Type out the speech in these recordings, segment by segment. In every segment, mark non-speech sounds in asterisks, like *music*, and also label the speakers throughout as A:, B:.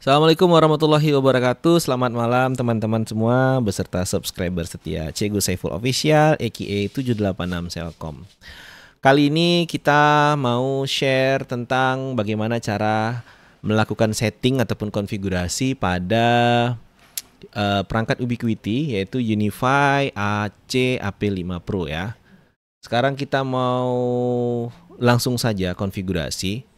A: Assalamualaikum warahmatullahi wabarakatuh Selamat malam teman-teman semua Beserta subscriber setia Cegu Saiful Official aka 786 Selkom Kali ini kita mau share tentang bagaimana cara melakukan setting ataupun konfigurasi pada uh, perangkat Ubiquiti yaitu Unify AC AP5 Pro ya. Sekarang kita mau langsung saja konfigurasi.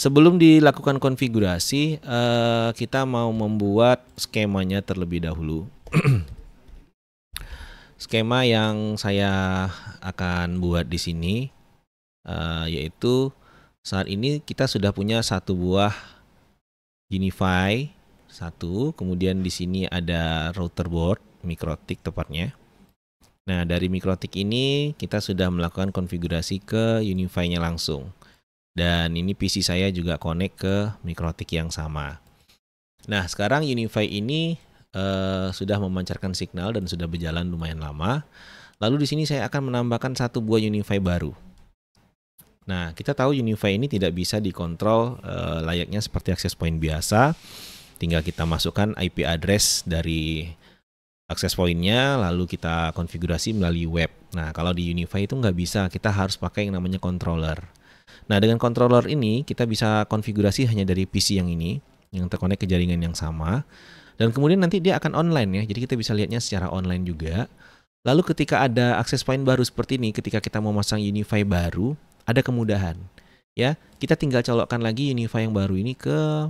A: Sebelum dilakukan konfigurasi, uh, kita mau membuat skemanya terlebih dahulu. *clears throat* Skema yang saya akan buat di sini uh, yaitu saat ini kita sudah punya satu buah Unify satu, kemudian di sini ada router board mikrotik tepatnya. Nah, dari mikrotik ini kita sudah melakukan konfigurasi ke Unify-nya langsung. Dan ini PC saya juga connect ke mikrotik yang sama. Nah, sekarang Unify ini uh, sudah memancarkan signal dan sudah berjalan lumayan lama. Lalu di sini saya akan menambahkan satu buah Unify baru. Nah, kita tahu Unify ini tidak bisa dikontrol uh, layaknya seperti access point biasa. Tinggal kita masukkan IP address dari access pointnya, lalu kita konfigurasi melalui web. Nah, kalau di Unify itu nggak bisa, kita harus pakai yang namanya controller. Nah, dengan controller ini kita bisa konfigurasi hanya dari PC yang ini, yang terkonek ke jaringan yang sama. Dan kemudian nanti dia akan online ya, jadi kita bisa lihatnya secara online juga. Lalu ketika ada access point baru seperti ini, ketika kita mau masang Unify baru, ada kemudahan. Ya, kita tinggal colokkan lagi Unify yang baru ini ke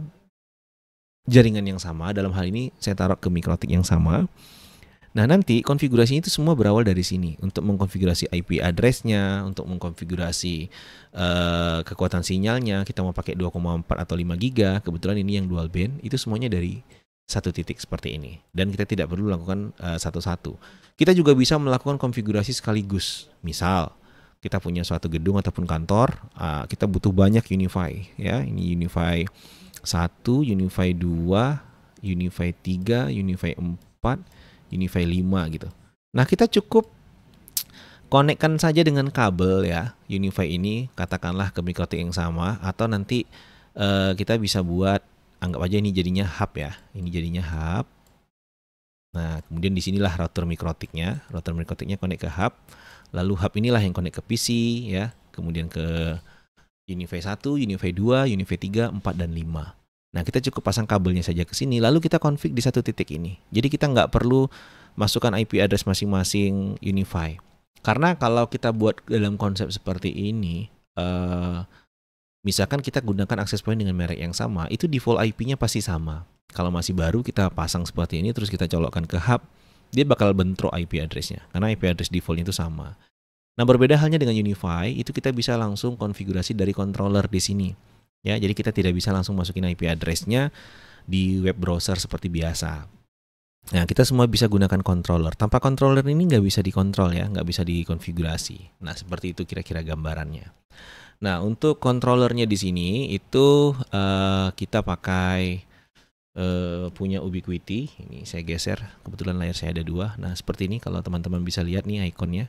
A: jaringan yang sama. Dalam hal ini saya taruh ke mikrotik yang sama. Nah nanti konfigurasinya itu semua berawal dari sini untuk mengkonfigurasi IP addressnya, untuk mengkonfigurasi uh, kekuatan sinyalnya. Kita mau pakai 2,4 atau 5 giga. Kebetulan ini yang dual band. Itu semuanya dari satu titik seperti ini. Dan kita tidak perlu lakukan eh, satu-satu. Uh, kita juga bisa melakukan konfigurasi sekaligus. Misal kita punya suatu gedung ataupun kantor, uh, kita butuh banyak Unify. Ya, ini Unify 1, Unify 2, Unify 3, Unify 4 Unify 5 gitu. Nah, kita cukup konekkan saja dengan kabel ya Unify ini katakanlah ke mikrotik yang sama atau nanti uh, kita bisa buat anggap aja ini jadinya hub ya. Ini jadinya hub. Nah, kemudian di sinilah router mikrotiknya. Router mikrotiknya konek ke hub. Lalu hub inilah yang konek ke PC ya. Kemudian ke Unify 1, Unify 2, Unify 3, 4 dan 5. Nah, kita cukup pasang kabelnya saja ke sini, lalu kita config di satu titik ini. Jadi kita nggak perlu masukkan IP address masing-masing Unify. Karena kalau kita buat dalam konsep seperti ini, uh, misalkan kita gunakan access point dengan merek yang sama, itu default IP-nya pasti sama. Kalau masih baru kita pasang seperti ini, terus kita colokkan ke hub, dia bakal bentrok IP address-nya. Karena IP address default itu sama. Nah, berbeda halnya dengan Unify, itu kita bisa langsung konfigurasi dari controller di sini. Ya, jadi kita tidak bisa langsung masukin IP address-nya di web browser seperti biasa. Nah, kita semua bisa gunakan controller. Tanpa controller ini nggak bisa dikontrol ya, nggak bisa dikonfigurasi. Nah, seperti itu kira-kira gambarannya. Nah, untuk controllernya di sini itu uh, kita pakai uh, punya Ubiquiti. Ini saya geser, kebetulan layar saya ada dua. Nah, seperti ini kalau teman-teman bisa lihat nih ikonnya.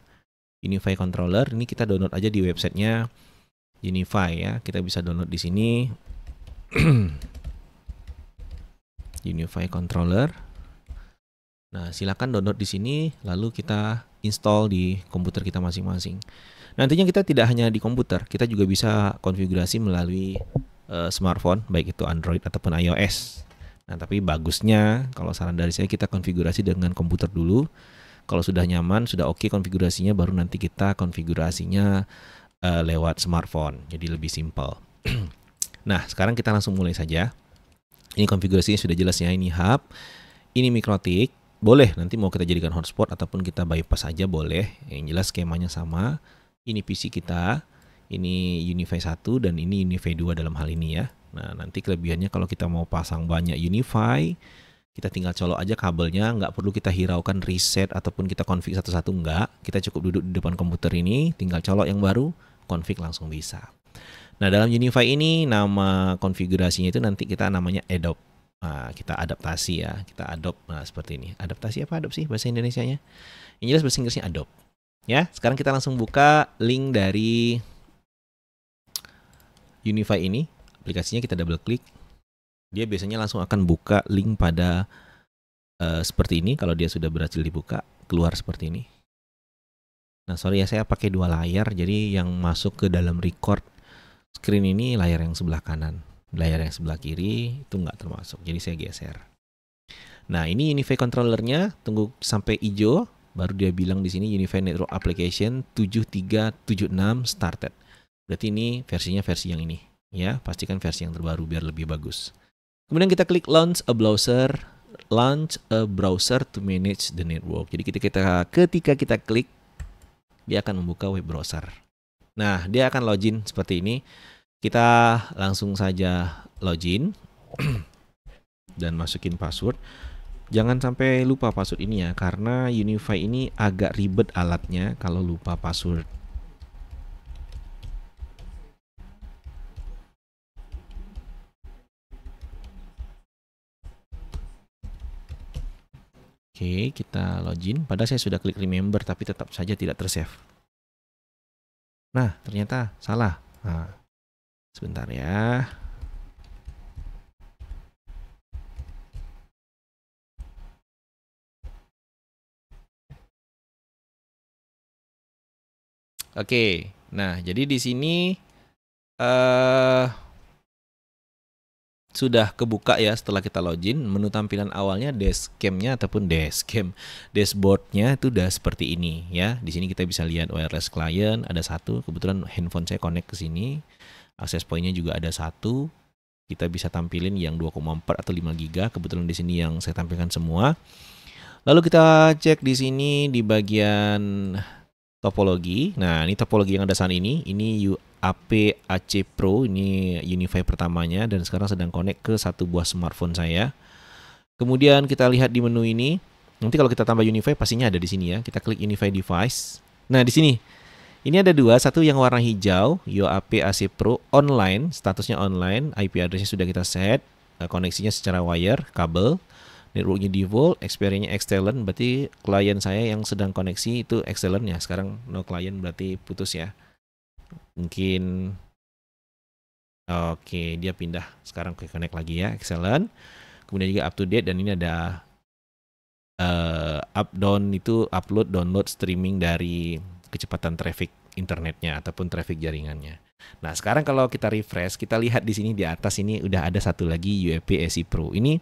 A: Unify controller. Ini kita download aja di websitenya Unify ya. Kita bisa download di sini. *clears throat* Unify controller. Nah, silakan download di sini lalu kita install di komputer kita masing-masing. Nantinya kita tidak hanya di komputer, kita juga bisa konfigurasi melalui uh, smartphone baik itu Android ataupun iOS. Nah, tapi bagusnya kalau saran dari saya kita konfigurasi dengan komputer dulu. Kalau sudah nyaman, sudah oke okay konfigurasinya baru nanti kita konfigurasinya uh, lewat smartphone. Jadi lebih simpel. *clears throat* nah, sekarang kita langsung mulai saja. Ini konfigurasinya sudah jelas ya. Ini hub, ini mikrotik. Boleh nanti mau kita jadikan hotspot ataupun kita bypass aja boleh. Yang jelas skemanya sama. Ini PC kita, ini Unify 1 dan ini Unify 2 dalam hal ini ya. Nah, nanti kelebihannya kalau kita mau pasang banyak Unify, kita tinggal colok aja kabelnya, nggak perlu kita hiraukan reset ataupun kita config satu-satu, nggak. Kita cukup duduk di depan komputer ini, tinggal colok yang baru, config langsung bisa. Nah, dalam Unify ini nama konfigurasinya itu nanti kita namanya adopt. Nah, kita adaptasi ya, kita adopt. Nah, seperti ini. Adaptasi apa adopsi bahasa Indonesia-nya? Yang jelas bahasa Inggrisnya adopt. Ya, sekarang kita langsung buka link dari Unify ini. Aplikasinya kita double klik. dia biasanya langsung akan buka link pada uh, seperti ini kalau dia sudah berhasil dibuka keluar seperti ini nah sorry ya saya pakai dua layar jadi yang masuk ke dalam record screen ini layar yang sebelah kanan layar yang sebelah kiri itu nggak termasuk jadi saya geser. Nah ini Unify controllernya tunggu sampai hijau baru dia bilang di sini Unify Network Application 7376 started. Berarti ini versinya versi yang ini ya pastikan versi yang terbaru biar lebih bagus. Kemudian kita klik launch a browser, launch a browser to manage the network. Jadi kita, kita ketika kita klik dia akan membuka web browser. Nah, dia akan login seperti ini. Kita langsung saja login *clears throat* dan masukin password. Jangan sampai lupa password ini ya, karena Unify ini agak ribet alatnya kalau lupa password. Oke, kita login. Padahal saya sudah klik remember, tapi tetap saja tidak tersave. Nah, ternyata salah. Nah, sebentar ya. Oke, nah jadi di sini uh, sudah kebuka ya setelah kita login. Menu tampilan awalnya dashcam-nya ataupun dashcam dashboard-nya itu udah seperti ini ya. Di sini kita bisa lihat wireless client ada satu. Kebetulan handphone saya connect ke sini. Akses point-nya juga ada satu. Kita bisa tampilin yang 2,4 atau 5 giga. Kebetulan di sini yang saya tampilkan semua. Lalu kita cek di sini di bagian topologi. Nah ini topologi yang ada saat ini. Ini AP AC Pro ini Unify pertamanya dan sekarang sedang connect ke satu buah smartphone saya. Kemudian kita lihat di menu ini. Nanti kalau kita tambah Unify pastinya ada di sini ya. Kita klik Unify device. Nah, di sini ini ada dua, satu yang warna hijau, UAP AC Pro online, statusnya online, IP addressnya sudah kita set, eh, koneksinya secara wire, kabel, networknya default, experience excellent, berarti klien saya yang sedang koneksi itu excellent ya. Sekarang no client berarti putus ya mungkin oke dia pindah sekarang ke connect lagi ya excellent kemudian juga up to date dan ini ada uh, up down itu upload download streaming dari kecepatan traffic internetnya ataupun traffic jaringannya. Nah, sekarang kalau kita refresh, kita lihat di sini di atas ini udah ada satu lagi UEP SE Pro. Ini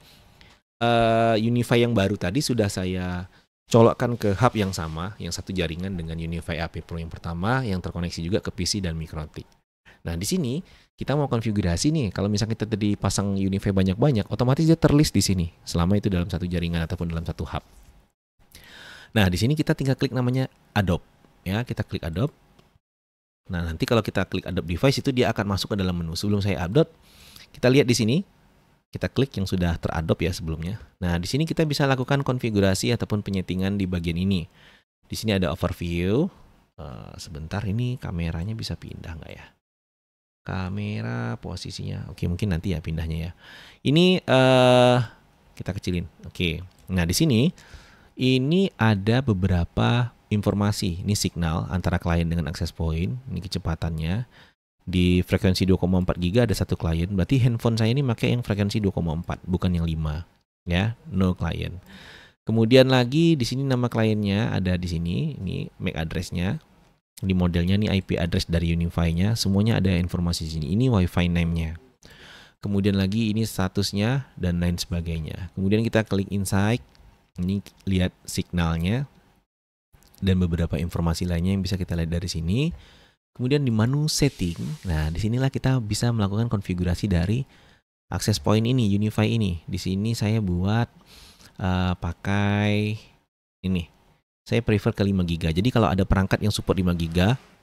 A: uh, Unify yang baru tadi sudah saya colokkan ke hub yang sama, yang satu jaringan dengan Unify AP Pro yang pertama yang terkoneksi juga ke PC dan Mikrotik. Nah, di sini kita mau konfigurasi nih, kalau misalnya kita tadi pasang Unify banyak-banyak, otomatis dia terlist di sini selama itu dalam satu jaringan ataupun dalam satu hub. Nah, di sini kita tinggal klik namanya Adopt ya, kita klik Adopt. Nah, nanti kalau kita klik Adopt device itu dia akan masuk ke dalam menu. Sebelum saya upload, kita lihat di sini kita klik yang sudah teradop ya sebelumnya. Nah, di sini kita bisa lakukan konfigurasi ataupun penyetingan di bagian ini. Di sini ada overview. Uh, sebentar ini kameranya bisa pindah nggak ya? Kamera posisinya, oke mungkin nanti ya pindahnya ya. Ini uh, kita kecilin. Oke. Nah di sini ini ada beberapa informasi. Ini signal antara klien dengan access point. Ini kecepatannya di frekuensi 2,4 giga ada satu klien, berarti handphone saya ini pakai yang frekuensi 2,4, bukan yang 5. Ya, no klien. Kemudian lagi di sini nama kliennya ada di sini, ini MAC addressnya. Ini modelnya nih IP address dari Unify-nya, semuanya ada informasi di sini. Ini WiFi name-nya. Kemudian lagi ini statusnya dan lain sebagainya. Kemudian kita klik insight, ini lihat signalnya dan beberapa informasi lainnya yang bisa kita lihat dari sini. Kemudian di menu setting, nah di sinilah kita bisa melakukan konfigurasi dari access point ini, Unify ini. Di sini saya buat uh, pakai ini. Saya prefer ke 5 GB. Jadi kalau ada perangkat yang support 5 GB,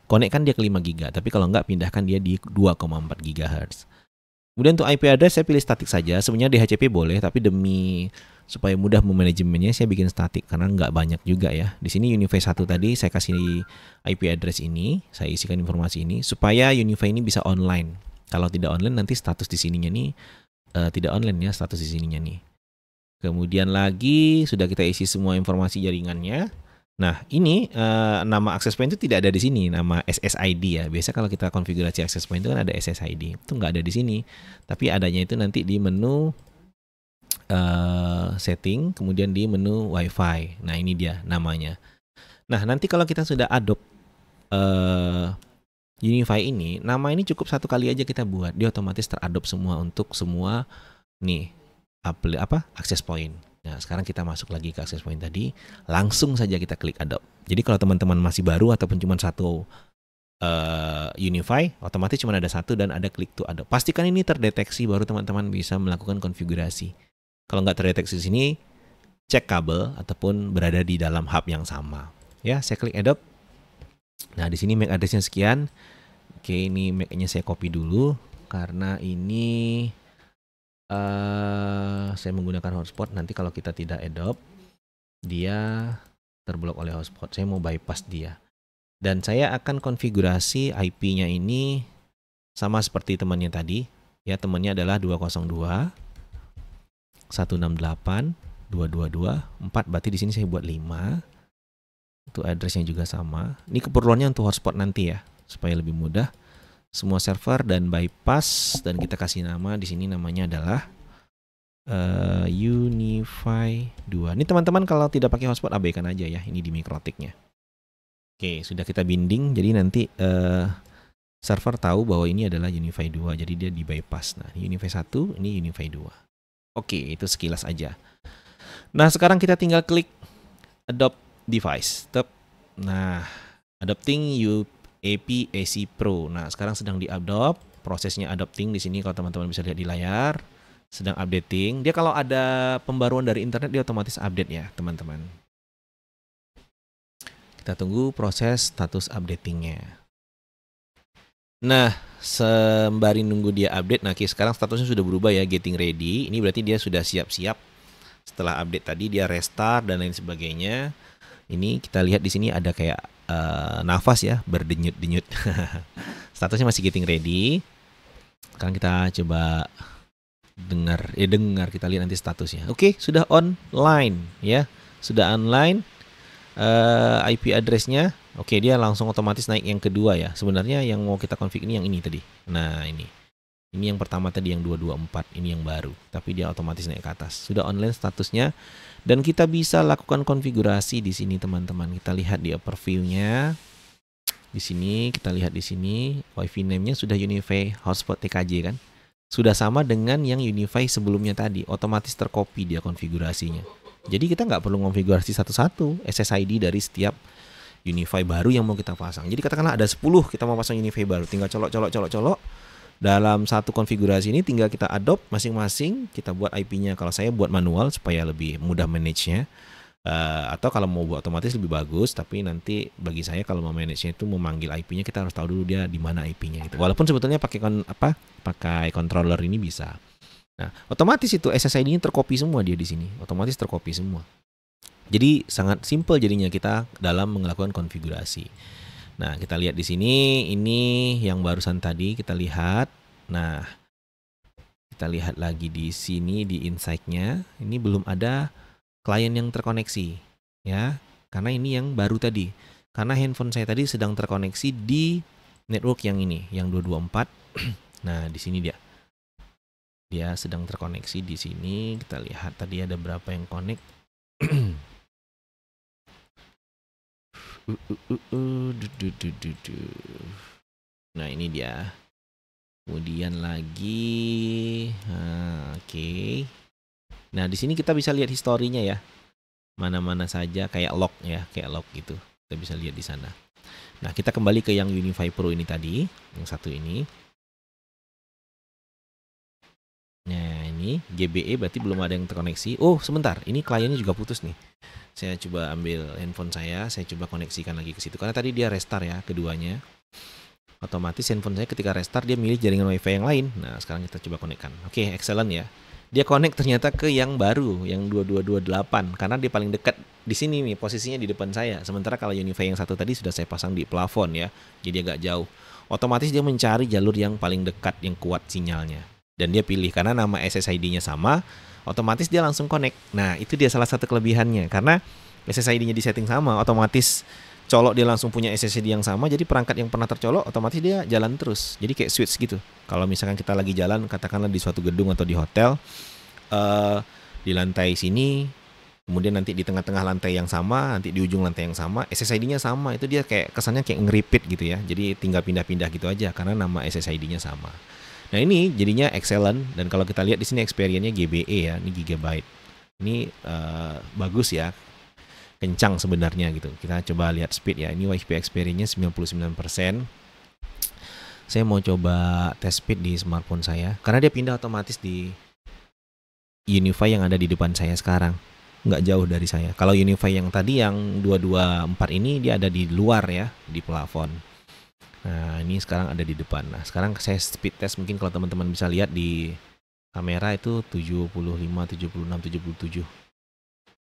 A: connect kan dia ke 5 GB. Tapi kalau enggak, pindahkan dia di 2,4 GHz. Kemudian untuk IP address saya pilih statik saja. Sebenarnya DHCP boleh, tapi demi supaya mudah memanajemennya saya bikin statik karena nggak banyak juga ya. Di sini Unify 1 tadi saya kasih IP address ini, saya isikan informasi ini supaya Unify ini bisa online. Kalau tidak online nanti status di sininya nih uh, tidak online ya status di sininya nih. Kemudian lagi sudah kita isi semua informasi jaringannya. Nah, ini uh, nama access point itu tidak ada di sini, nama SSID ya. Biasa kalau kita konfigurasi access point itu kan ada SSID. Itu nggak ada di sini. Tapi adanya itu nanti di menu uh, setting, kemudian di menu WiFi. Nah, ini dia namanya. Nah, nanti kalau kita sudah adopt uh, Unify ini, nama ini cukup satu kali aja kita buat. Dia otomatis teradop semua untuk semua nih apa access point. Nah, sekarang kita masuk lagi ke access point tadi, langsung saja kita klik adopt. Jadi kalau teman-teman masih baru ataupun cuma satu uh, Unify, otomatis cuma ada satu dan ada klik to adopt. Pastikan ini terdeteksi baru teman-teman bisa melakukan konfigurasi. Kalau nggak terdeteksi di sini, cek kabel ataupun berada di dalam hub yang sama. Ya, saya klik adopt. Nah, di sini MAC addressnya sekian. Oke, ini MAC-nya saya copy dulu karena ini uh, saya menggunakan hotspot. Nanti kalau kita tidak adopt dia terblok oleh hotspot. Saya mau bypass dia. Dan saya akan konfigurasi IP-nya ini sama seperti temannya tadi. Ya temannya adalah 202 168 222 4 berarti di sini saya buat 5 itu addressnya juga sama. Ini keperluannya untuk hotspot nanti ya supaya lebih mudah semua server dan bypass dan kita kasih nama di sini namanya adalah uh, Unify 2. Ini teman-teman kalau tidak pakai hotspot abaikan aja ya ini di mikrotiknya. Oke, sudah kita binding jadi nanti uh, server tahu bahwa ini adalah Unify 2 jadi dia di bypass. Nah, Unify 1, ini Unify 2. Oke, itu sekilas aja. Nah, sekarang kita tinggal klik adopt device. Tep. Nah, adopting you AP AC Pro. Nah, sekarang sedang di-adopt, prosesnya adopting di sini kalau teman-teman bisa lihat di layar, sedang updating. Dia kalau ada pembaruan dari internet dia otomatis update ya, teman-teman. Kita tunggu proses status updatingnya. Nah, sembari nunggu dia update, nah sekarang statusnya sudah berubah ya, getting ready. Ini berarti dia sudah siap-siap. Setelah update tadi dia restart dan lain sebagainya. Ini kita lihat di sini ada kayak uh, nafas ya berdenyut-denyut. *laughs* Statusnya masih getting ready. Sekarang kita coba dengar eh dengar kita lihat nanti statusnya. Oke, sudah online ya. Sudah online uh, eh, IP addressnya. Oke, dia langsung otomatis naik yang kedua ya. Sebenarnya yang mau kita config ini yang ini tadi. Nah, ini. Ini yang pertama tadi yang 224, ini yang baru. Tapi dia otomatis naik ke atas. Sudah online statusnya dan kita bisa lakukan konfigurasi di sini teman-teman. Kita lihat di overview-nya. Di sini kita lihat di sini WiFi name-nya sudah Unify Hotspot TKJ kan. Sudah sama dengan yang Unify sebelumnya tadi, otomatis tercopy dia konfigurasinya. Jadi kita nggak perlu konfigurasi satu-satu SSID dari setiap Unify baru yang mau kita pasang. Jadi katakanlah ada 10 kita mau pasang Unify baru, tinggal colok-colok colok-colok dalam satu konfigurasi ini tinggal kita adopt masing-masing kita buat IP-nya kalau saya buat manual supaya lebih mudah manage-nya. Uh, atau kalau mau buat otomatis lebih bagus tapi nanti bagi saya kalau mau manage-nya itu memanggil IP-nya kita harus tahu dulu dia di mana IP-nya itu walaupun sebetulnya pakai kon apa pakai controller ini bisa. Nah otomatis itu SSID ini tercopy semua dia di sini. Otomatis tercopy semua. Jadi sangat simple jadinya kita dalam melakukan konfigurasi Nah, kita lihat di sini ini yang barusan tadi kita lihat. Nah, kita lihat lagi di sini di insight-nya. Ini belum ada klien yang terkoneksi ya. Karena ini yang baru tadi. Karena handphone saya tadi sedang terkoneksi di network yang ini, yang 224. *clears throat* nah, di sini dia. Dia sedang terkoneksi di sini. Kita lihat tadi ada berapa yang connect. *clears throat* Nah ini dia. Kemudian lagi, nah, oke. Okay. Nah di sini kita bisa lihat historinya ya. Mana-mana saja kayak log ya, kayak log gitu. Kita bisa lihat di sana. Nah kita kembali ke yang Unify Pro ini tadi, yang satu ini. Nah ini GBE berarti belum ada yang terkoneksi. Oh sebentar, ini kliennya juga putus nih saya coba ambil handphone saya, saya coba koneksikan lagi ke situ karena tadi dia restart ya keduanya. Otomatis handphone saya ketika restart dia milih jaringan WiFi yang lain. Nah, sekarang kita coba konekkan. Oke, okay, excellent ya. Dia connect ternyata ke yang baru, yang 2228 karena dia paling dekat di sini nih posisinya di depan saya. Sementara kalau Unify yang satu tadi sudah saya pasang di plafon ya. Jadi agak jauh. Otomatis dia mencari jalur yang paling dekat yang kuat sinyalnya. Dan dia pilih karena nama SSID-nya sama, otomatis dia langsung connect. Nah, itu dia salah satu kelebihannya karena SSID-nya di setting sama, otomatis colok dia langsung punya SSID yang sama. Jadi perangkat yang pernah tercolok otomatis dia jalan terus. Jadi kayak switch gitu. Kalau misalkan kita lagi jalan, katakanlah di suatu gedung atau di hotel, uh, di lantai sini, kemudian nanti di tengah-tengah lantai yang sama, nanti di ujung lantai yang sama, SSID-nya sama. Itu dia kayak kesannya kayak nge-repeat gitu ya. Jadi tinggal pindah-pindah gitu aja karena nama SSID-nya sama. Nah ini jadinya excellent dan kalau kita lihat di sini experience-nya GBE ya, ini gigabyte. Ini uh, bagus ya, kencang sebenarnya gitu. Kita coba lihat speed ya. Ini WiFi experience-nya 99%. Saya mau coba tes speed di smartphone saya karena dia pindah otomatis di Unify yang ada di depan saya sekarang. Nggak jauh dari saya. Kalau Unify yang tadi yang 224 ini dia ada di luar ya, di plafon. Nah, ini sekarang ada di depan. Nah, sekarang saya speed test mungkin kalau teman-teman bisa lihat di kamera itu 75, 76, 77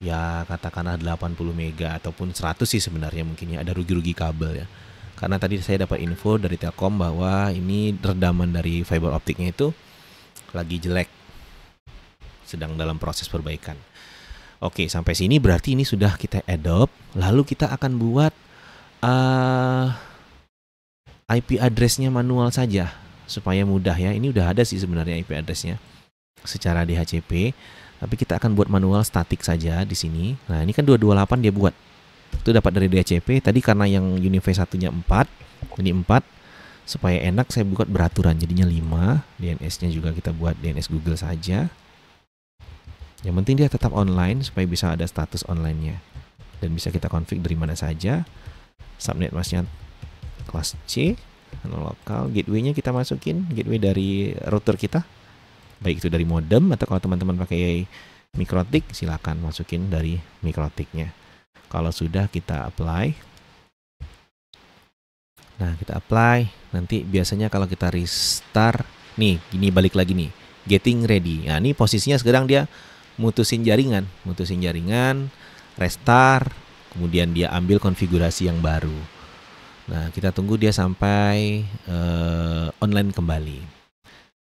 A: ya katakanlah 80 mega ataupun 100 sih sebenarnya mungkin ya ada rugi-rugi kabel ya. Karena tadi saya dapat info dari Telkom bahwa ini redaman dari fiber optiknya itu lagi jelek. Sedang dalam proses perbaikan. Oke, sampai sini berarti ini sudah kita adopt. Lalu kita akan buat uh, IP addressnya manual saja supaya mudah ya. Ini udah ada sih sebenarnya IP addressnya secara DHCP tapi kita akan buat manual statik saja di sini. Nah, ini kan 228 dia buat. Itu dapat dari DHCP. Tadi karena yang Unify satunya 4, ini 4. Supaya enak saya buat beraturan jadinya 5. DNS-nya juga kita buat DNS Google saja. Yang penting dia tetap online supaya bisa ada status online-nya. Dan bisa kita config dari mana saja. Subnet masnya kelas C, lokal, gateway-nya kita masukin, gateway dari router kita. Baik itu dari modem atau kalau teman-teman pakai mikrotik silakan masukin dari mikrotiknya. Kalau sudah kita apply. Nah kita apply. Nanti biasanya kalau kita restart nih ini balik lagi nih. Getting ready. Nah ini posisinya sekarang dia mutusin jaringan. Mutusin jaringan restart. Kemudian dia ambil konfigurasi yang baru nah kita tunggu dia sampai uh, online kembali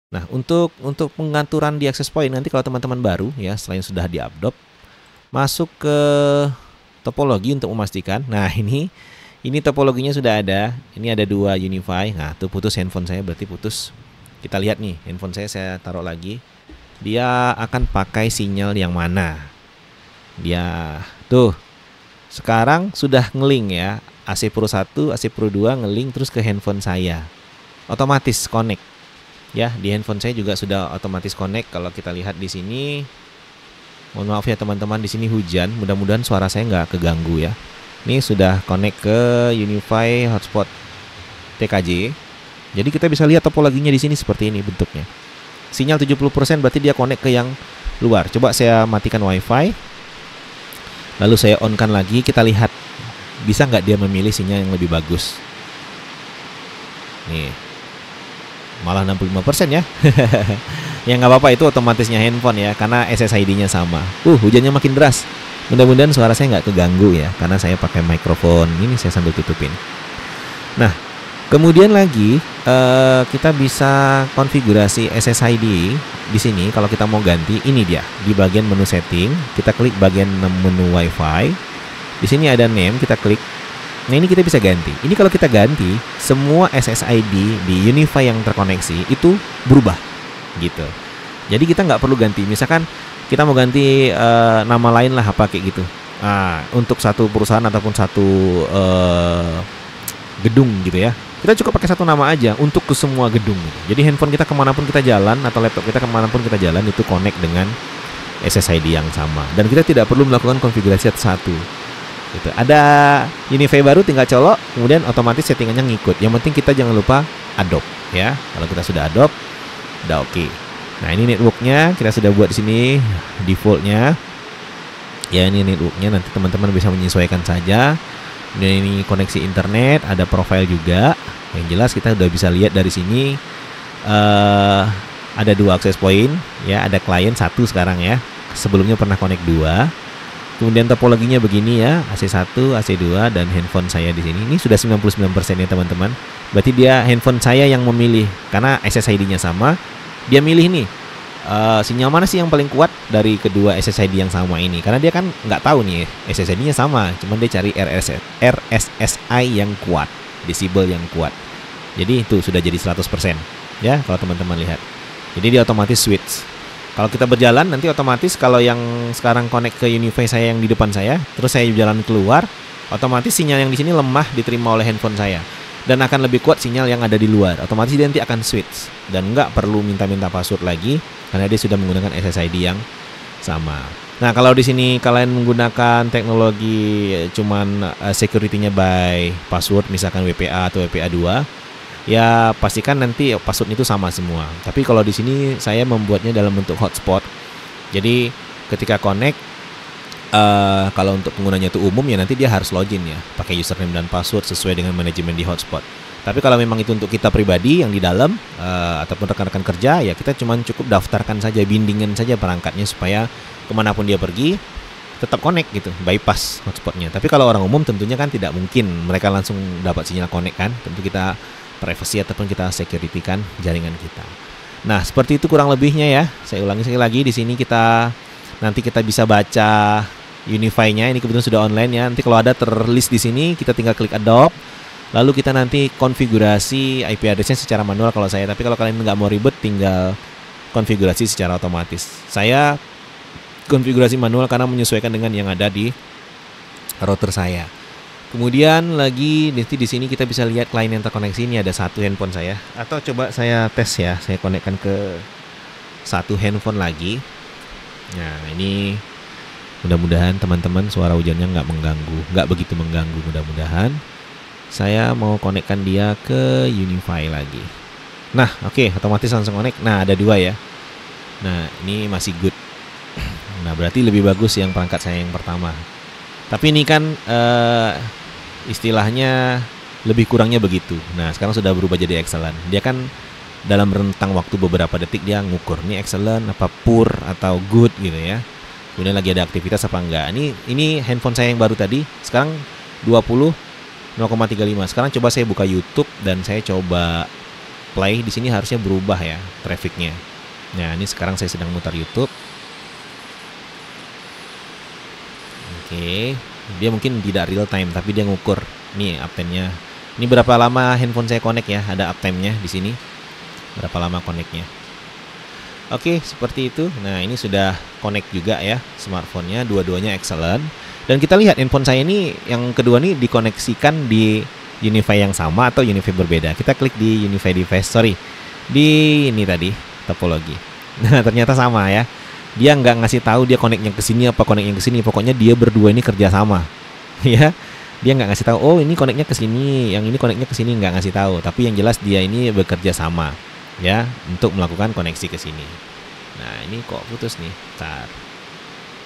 A: Nah, untuk untuk pengaturan di access point nanti kalau teman-teman baru ya, selain sudah di-update masuk ke topologi untuk memastikan. Nah, *laughs* ini ini topologinya sudah ada. Ini ada dua Unify. Nah, tuh putus handphone saya berarti putus. Kita lihat nih, handphone saya saya taruh lagi. Dia akan pakai sinyal yang mana? Dia tuh sekarang sudah ngeling ya. AC Pro 1, AC Pro 2 ngeling terus ke handphone saya. Otomatis connect. Ya di handphone saya juga sudah otomatis connect. Kalau kita lihat di sini mohon maaf ya teman-teman di sini hujan. Mudah-mudahan suara saya nggak keganggu ya. Ini sudah connect ke Unify hotspot TKJ jadi kita bisa lihat topologinya di sini seperti ini bentuknya. Sinyal 70% berarti dia connect ke yang luar. Coba saya matikan wifi. Lalu saya on kan lagi kita lihat bisa nggak dia memilih sinyal yang lebih bagus? Nih. Malah 65% ya. *laughs* Ya nggak apa-apa itu otomatisnya handphone ya karena SSID-nya sama. Uh hujannya makin deras. Mudah-mudahan suara saya nggak keganggu ya karena saya pakai mikrofon. Ini saya sambil tutupin. Nah kemudian lagi uh, kita bisa konfigurasi SSID di sini. Kalau kita mau ganti ini dia. Di bagian menu setting kita klik bagian menu WiFi di sini ada name kita klik Nah ini kita bisa ganti. Ini kalau kita ganti semua SSID di Unify yang terkoneksi itu berubah gitu. Jadi kita nggak perlu ganti. Misalkan kita mau ganti uh, nama lain lah apa kayak gitu. Nah, untuk satu perusahaan ataupun satu uh, gedung gitu ya. Kita cukup pakai satu nama aja untuk ke semua gedung. Gitu. Jadi handphone kita ke mana pun kita jalan atau laptop kita ke mana pun kita jalan itu connect dengan SSID yang sama. Dan kita tidak perlu melakukan konfigurasi satu-satu Gitu. Ada Unify baru tinggal colok, kemudian otomatis settingannya ngikut. Yang penting kita jangan lupa adopt ya. Kalau kita sudah adopt, udah oke. Okay. Nah ini networknya kita sudah buat di sini defaultnya. Ya ini networknya nanti teman-teman bisa menyesuaikan saja. Dan ini koneksi internet, ada profile juga. Yang jelas kita udah bisa lihat dari sini uh, ada dua access point ya, ada klien satu sekarang ya. Sebelumnya pernah connect dua Kemudian topologinya begini ya, AC1, AC2 dan handphone saya di sini. Ini sudah 99% ya teman-teman. Berarti dia handphone saya yang memilih karena SSID-nya sama. Dia milih nih uh, sinyal mana sih yang paling kuat dari kedua SSID yang sama ini karena dia kan nggak tahu nih SSID-nya sama cuman dia cari RSS, RSSI yang kuat desibel yang kuat jadi itu sudah jadi 100% ya kalau teman-teman lihat jadi dia otomatis switch kalau kita berjalan nanti otomatis kalau yang sekarang connect ke Unify saya yang di depan saya terus saya jalan keluar otomatis sinyal yang di sini lemah diterima oleh handphone saya dan akan lebih kuat sinyal yang ada di luar. Otomatis dia nanti akan switch dan nggak perlu minta-minta password lagi karena dia sudah menggunakan SSID yang sama. Nah, kalau di sini kalian menggunakan teknologi cuman uh, security-nya by password misalkan WPA atau WPA 2, ya pastikan nanti password itu sama semua. Tapi kalau di sini saya membuatnya dalam bentuk hotspot. Jadi ketika connect uh, kalau untuk penggunanya itu umum ya nanti dia harus login ya. Pakai username dan password sesuai dengan manajemen di hotspot. Tapi kalau memang itu untuk kita pribadi yang di dalam uh, ataupun rekan-rekan kerja ya kita cuma cukup daftarkan saja bindingin saja perangkatnya supaya ke mana pun dia pergi tetap connect gitu bypass hotspotnya. Tapi kalau orang umum tentunya kan tidak mungkin. Mereka langsung dapat sinyal connect kan. Tentu kita privacy ataupun kita security kan jaringan kita nah seperti itu kurang lebihnya ya saya ulangi sekali lagi di sini kita nanti kita bisa baca Unify-nya ini kebetulan sudah online ya. Nanti kalau ada terlist di sini kita tinggal klik adopt. Lalu kita nanti konfigurasi IP address-nya secara manual kalau saya. Tapi kalau kalian nggak mau ribet tinggal konfigurasi secara otomatis. Saya konfigurasi manual karena menyesuaikan dengan yang ada di router saya. Kemudian lagi nanti di sini kita bisa lihat klien yang terkoneksi ini ada satu handphone saya. Atau coba saya tes ya, saya konekkan ke satu handphone lagi. Nah ini Mudah-mudahan teman-teman suara hujannya nggak mengganggu, nggak begitu mengganggu mudah-mudahan. Saya mau konekkan dia ke Unify lagi. Nah, oke, okay, otomatis langsung connect. Nah, ada dua ya. Nah, ini masih good. *clears throat* Nah, berarti lebih bagus yang perangkat saya yang pertama. Tapi ini kan uh, istilahnya lebih kurangnya begitu. Nah, sekarang sudah berubah jadi excellent. Dia kan dalam rentang waktu beberapa detik dia ngukur ini excellent apa poor atau good? gitu ya. Kemudian lagi ada aktivitas apa enggak? Ini ini handphone saya yang baru tadi. Sekarang 20 0,35 sekarang coba saya buka YouTube dan saya coba play. Di sini harusnya berubah ya trafficnya. Nah ini sekarang saya sedang mutar YouTube. Oke dia mungkin tidak real time tapi dia ngukur nih uptime-nya ini berapa lama handphone saya connect ya ada uptime-nya di sini berapa lama connect-nya Oke, seperti itu. Nah, ini sudah connect juga ya smartphone-nya, dua-duanya excellent. Dan kita lihat handphone saya ini yang kedua nih dikoneksikan di Unify yang sama atau Unify berbeda. Kita klik di Unify device, sorry, di ini tadi topologi. *laughs* Nah, ternyata sama ya. Dia nggak ngasih tahu dia koneknya ke sini apa koneknya ke sini. Pokoknya dia berdua ini kerja sama, *laughs* ya. Dia nggak ngasih tahu. Oh, ini koneknya ke sini, yang ini koneknya ke sini nggak ngasih tahu. Tapi yang jelas dia ini bekerja sama ya untuk melakukan koneksi ke sini. Nah ini kok putus nih, tar.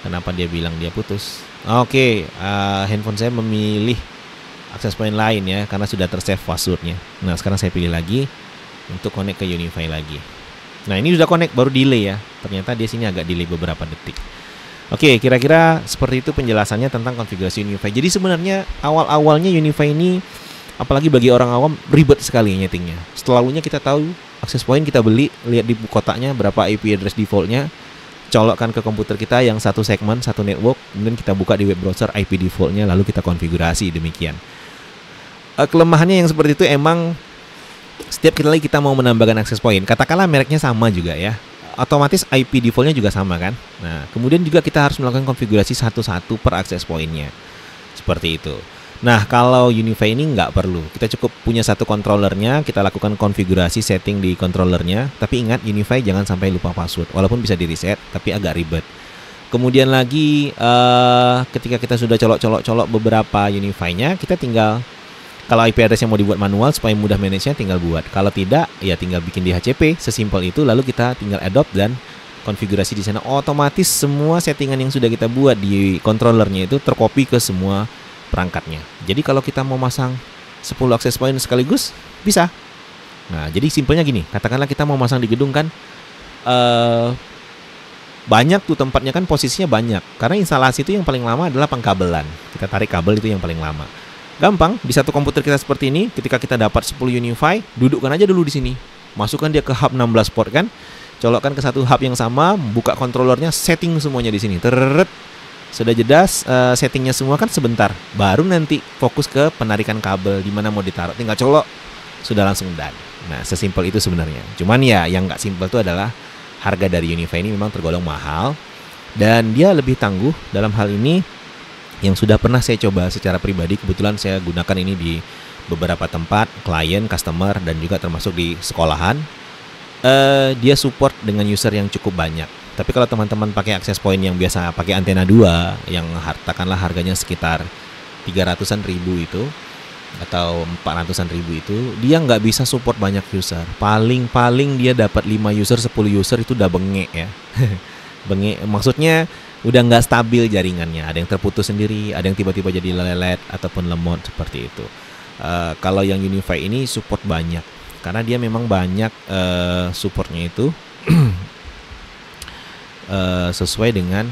A: Kenapa dia bilang dia putus? Oke, okay, uh, handphone saya memilih akses point lain ya karena sudah tersave passwordnya. Nah sekarang saya pilih lagi untuk connect ke Unify lagi. Nah ini sudah connect baru delay ya. Ternyata dia sini agak delay beberapa detik. Oke, kira-kira seperti itu penjelasannya tentang konfigurasi Unify. Jadi sebenarnya awal-awalnya Unify ini apalagi bagi orang awam ribet sekali nyetingnya. Setelahnya kita tahu akses point kita beli, lihat di kotaknya berapa IP address defaultnya, colokkan ke komputer kita yang satu segmen, satu network, kemudian kita buka di web browser IP defaultnya, lalu kita konfigurasi demikian. Uh, kelemahannya yang seperti itu emang setiap kali kita mau menambahkan akses point, katakanlah mereknya sama juga ya, otomatis IP defaultnya juga sama kan. Nah, kemudian juga kita harus melakukan konfigurasi satu-satu per akses pointnya, seperti itu. Nah, kalau Unify ini nggak perlu. Kita cukup punya satu controllernya, kita lakukan konfigurasi setting di controllernya. Tapi ingat Unify jangan sampai lupa password. Walaupun bisa di reset, tapi agak ribet. Kemudian lagi uh, ketika kita sudah colok-colok-colok beberapa Unify-nya, kita tinggal kalau IP address yang mau dibuat manual supaya mudah manage-nya tinggal buat. Kalau tidak, ya tinggal bikin di HCP, sesimpel itu. Lalu kita tinggal adopt dan konfigurasi di sana. Otomatis semua settingan yang sudah kita buat di controllernya itu tercopy ke semua perangkatnya. Jadi kalau kita mau masang 10 akses point sekaligus bisa. Nah, jadi simpelnya gini, katakanlah kita mau masang di gedung kan uh, banyak tuh tempatnya kan posisinya banyak. Karena instalasi itu yang paling lama adalah pengkabelan. Kita tarik kabel itu yang paling lama. Gampang, di satu komputer kita seperti ini, ketika kita dapat 10 Unify, dudukkan aja dulu di sini. Masukkan dia ke hub 16 port kan. colokkan ke satu hub yang sama, buka controllernya, setting semuanya di sini. Terret. Sudah jelas uh, settingnya semua kan sebentar. Baru nanti fokus ke penarikan kabel di mana mau ditaruh. Tinggal colok, sudah langsung done. Nah, sesimpel itu sebenarnya. Cuman ya yang nggak simpel itu adalah harga dari Unify ini memang tergolong mahal dan dia lebih tangguh dalam hal ini yang sudah pernah saya coba secara pribadi kebetulan saya gunakan ini di beberapa tempat klien customer dan juga termasuk di sekolahan. Uh, dia support dengan user yang cukup banyak. Tapi kalau teman-teman pakai akses point yang biasa pakai antena 2 yang katakanlah harganya sekitar 300-an ribu itu atau 400-an ribu itu dia nggak bisa support banyak user. Paling-paling dia dapat 5 user 10 user itu udah bengek ya. *laughs* Bengek. Maksudnya udah nggak stabil jaringannya. Ada yang terputus sendiri ada yang tiba-tiba jadi lelet ataupun lemot seperti itu. Uh, kalau yang Unify ini support banyak. Karena dia memang banyak uh, supportnya itu uh, *clears throat* sesuai dengan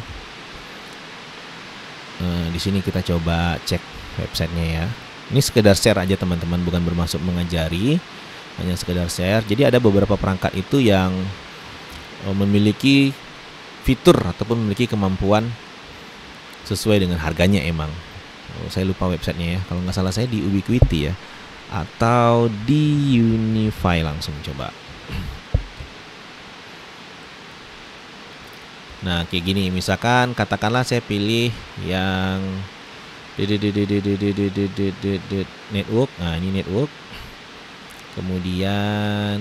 A: uh, di sini kita coba cek websitenya ya. Ini sekedar share aja teman-teman. Bukan bermaksud mengajari hanya sekedar share. Jadi ada beberapa perangkat itu yang memiliki fitur ataupun memiliki kemampuan sesuai dengan harganya emang. Oh, saya lupa websitenya ya. Kalau nggak salah saya di Ubiquiti ya, atau di Unify langsung coba. Nah kayak gini, misalkan katakanlah saya pilih yang network. Nah ini network. Kemudian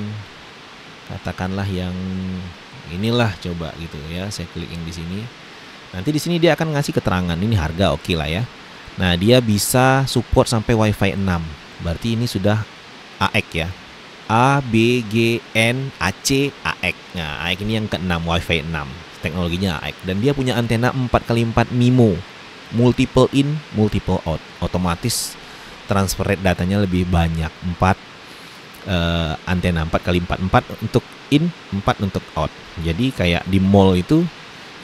A: katakanlah yang inilah coba gitu ya. Saya klik yang di sini. Nanti di sini dia akan ngasih keterangan. Ini harga oke okay lah ya. Nah dia bisa support sampai wifi 6 berarti ini sudah AX ya. A B G N A C AX nah AX ini yang keenam wifi 6 teknologinya AX dan dia punya antena 4x4 MIMO. Multiple in multiple out. Otomatis transfer rate datanya lebih banyak. 4 uh, antena 4 kali 4 4 untuk in, 4 untuk out. Jadi kayak di mall itu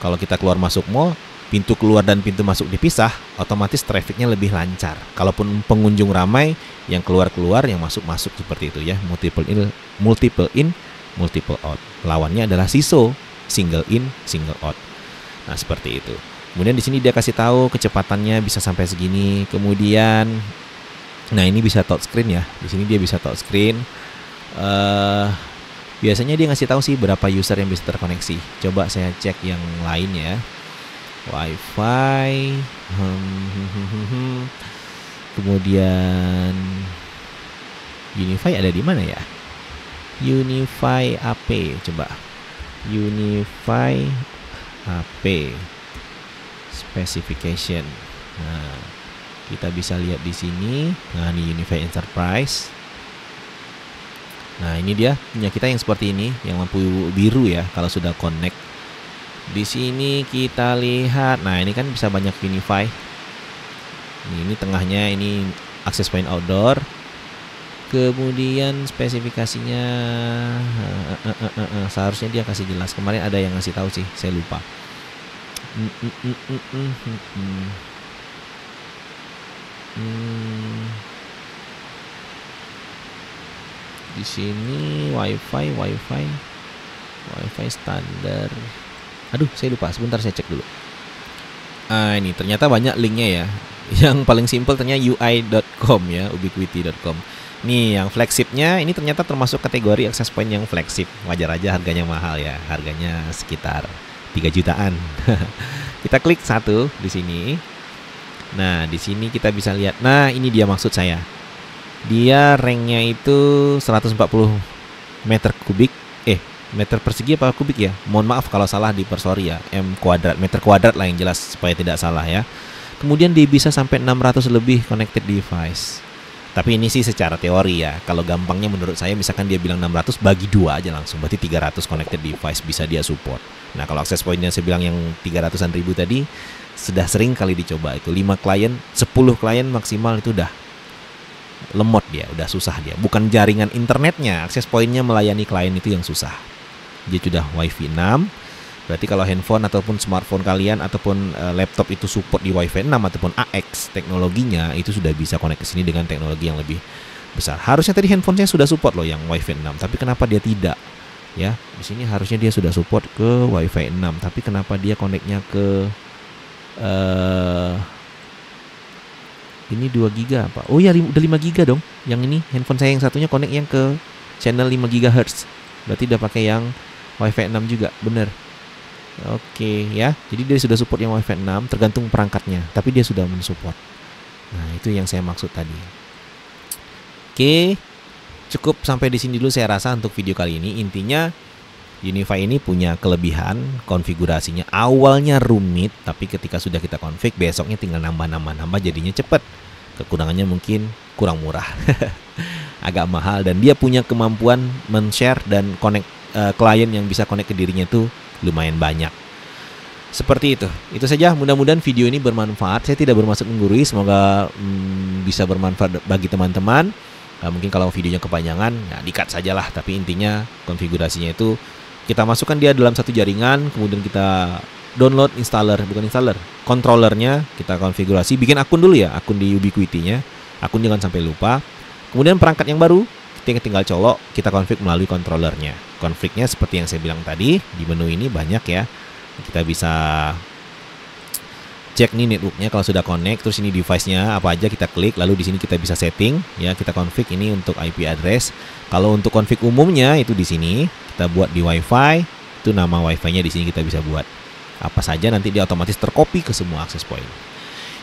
A: kalau kita keluar masuk mall, pintu keluar dan pintu masuk dipisah, otomatis trafficnya lebih lancar. Kalaupun pengunjung ramai, yang keluar-keluar, yang masuk-masuk seperti itu ya, multiple in, multiple in, multiple out. Lawannya adalah SISO, single in, single out. Nah, seperti itu. Kemudian di sini dia kasih tahu kecepatannya bisa sampai segini. Kemudian nah ini bisa touchscreen ya. Di sini dia bisa touchscreen. Uh, Biasanya dia ngasih tahu sih berapa user yang bisa terkoneksi. Coba saya cek yang lain ya. WiFi. Kemudian Unify ada di mana ya? Unify AP coba. Unify AP specification. Nah, kita bisa lihat di sini. Nah, ini Unify Enterprise. Nah ini dia punya kita yang seperti ini, yang lampu biru ya kalau sudah connect. Di sini kita lihat, nah ini kan bisa banyak Unify. Ini, ini tengahnya ini akses point outdoor. Kemudian spesifikasinya uh, uh, uh, uh, uh, seharusnya dia kasih jelas. Kemarin ada yang ngasih tahu sih, saya lupa. Hmm, di sini wifi wifi. Wifi standar. Aduh saya lupa. Sebentar saya cek dulu. Ah ini ternyata banyak linknya ya. *laughs* Yang paling simpel ternyata ui.com ya ubiquiti.com nih yang flagshipnya ini ternyata termasuk kategori access point yang flagship. Wajar aja harganya mahal ya. Harganya sekitar 3 jutaan. *laughs* Kita klik satu di sini nah di sini kita bisa lihat. Nah ini dia maksud saya. Dia ranknya itu 140 meter kubik. Eh meter persegi apa kubik ya? Mohon maaf kalau salah di persori ya. M kuadrat meter kuadrat lah yang jelas supaya tidak salah ya. Kemudian dia bisa sampai 600 lebih connected device. Tapi ini sih secara teori ya. Kalau gampangnya menurut saya misalkan dia bilang 600 bagi dua aja langsung. Berarti 300 connected device bisa dia support. Nah kalau akses pointnya saya bilang yang 300an ribu tadi sudah sering kali dicoba itu 5 klien 10 klien maksimal itu udah lemot dia, udah susah dia. Bukan jaringan internetnya, akses poinnya melayani klien itu yang susah. Dia sudah WiFi 6. Berarti kalau handphone ataupun smartphone kalian ataupun uh, laptop itu support di WiFi 6 ataupun AX teknologinya itu sudah bisa connect ke sini dengan teknologi yang lebih besar. Harusnya tadi handphone saya sudah support loh yang WiFi 6, tapi kenapa dia tidak? ya di sini harusnya dia sudah support ke WiFi 6 tapi kenapa dia koneknya ke uh, ini 2 giga apa oh ya udah 5 giga dong yang ini handphone saya yang satunya konek yang ke channel 5 GHz berarti udah pakai yang WiFi 6 juga bener Oke ya, jadi dia sudah support yang WiFi 6 tergantung perangkatnya, tapi dia sudah mensupport. Nah itu yang saya maksud tadi. Oke, cukup sampai di sini dulu saya rasa untuk video kali ini. Intinya Unify ini punya kelebihan konfigurasinya awalnya rumit, tapi ketika sudah kita config besoknya tinggal nambah-nambah-nambah jadinya cepat. Kekurangannya mungkin kurang murah, *laughs* agak mahal dan dia punya kemampuan men-share dan connect uh, klien yang bisa connect ke dirinya tuh lumayan banyak. Seperti itu. Itu saja. Mudah-mudahan video ini bermanfaat. Saya tidak bermaksud menggurui. Semoga hmm, bisa bermanfaat bagi teman-teman. Nah, mungkin kalau videonya kepanjangan, ya dikat sajalah. Tapi intinya konfigurasinya itu kita masukkan dia dalam satu jaringan, kemudian kita download installer, bukan installer, controllernya kita konfigurasi, bikin akun dulu ya, akun di Ubiquiti-nya. Akun jangan sampai lupa. Kemudian perangkat yang baru, kita tinggal colok, kita config melalui controllernya. Konfliknya seperti yang saya bilang tadi, di menu ini banyak ya. Kita bisa cek nih networknya kalau sudah connect terus ini device-nya apa aja kita klik lalu di sini kita bisa setting ya kita config ini untuk IP address kalau untuk config umumnya itu di sini kita buat di WiFi itu nama WiFi-nya di sini kita bisa buat apa saja nanti dia otomatis tercopy ke semua access point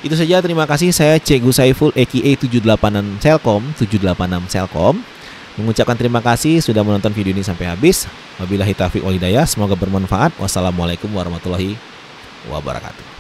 A: itu saja terima kasih saya Cegu Saiful AKA 786 Telkom 786 Telkom mengucapkan terima kasih sudah menonton video ini sampai habis. Wabillahi taufiq wal hidayah, semoga bermanfaat. Wassalamualaikum warahmatullahi wabarakatuh.